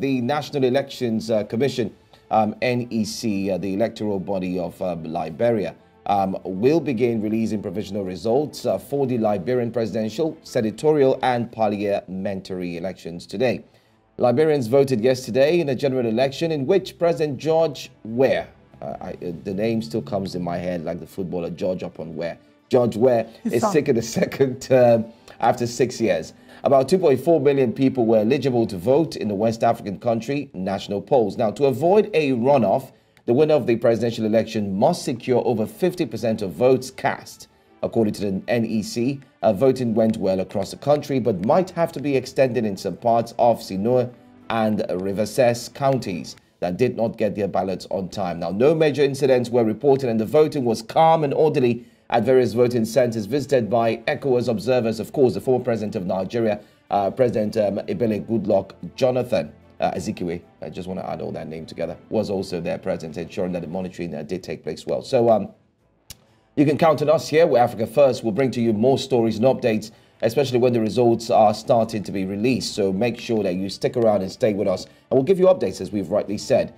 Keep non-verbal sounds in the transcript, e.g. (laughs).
the National Elections uh, Commission, um, NEC, uh, the electoral body of uh, Liberia, um, will begin releasing provisional results uh, for the Liberian presidential, senatorial, and parliamentary elections today. Liberians voted yesterday in a general election in which President George Weah, uh, I, uh, the name still comes in my head like the footballer George Oppong Weah, George Weah is seeking (laughs) a second term after six years. About 2.4 million people were eligible to vote in the West African country national polls. Now, to avoid a runoff, the winner of the presidential election must secure over 50% of votes cast. According to the NEC, uh, voting went well across the country, but might have to be extended in some parts of Sinoe and Rivercess counties that did not get their ballots on time. Now, no major incidents were reported, and the voting was calm and orderly at various voting centers visited by ECOWAS observers. Of course, the former president of Nigeria, uh, President um, Ebele Goodluck Jonathan uh, I just want to add all that name together, was also there present, ensuring that the monitoring uh, did take place well. So um, you can count on us here where Africa First We'll bring to you more stories and updates, especially when the results are starting to be released. So make sure that you stick around and stay with us, and we'll give you updates as we've rightly said.